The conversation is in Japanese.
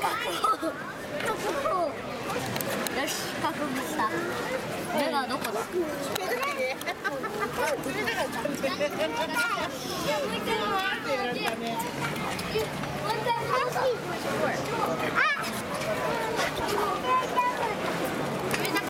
かっこいいかっこいよし確保した。目はどこだ？I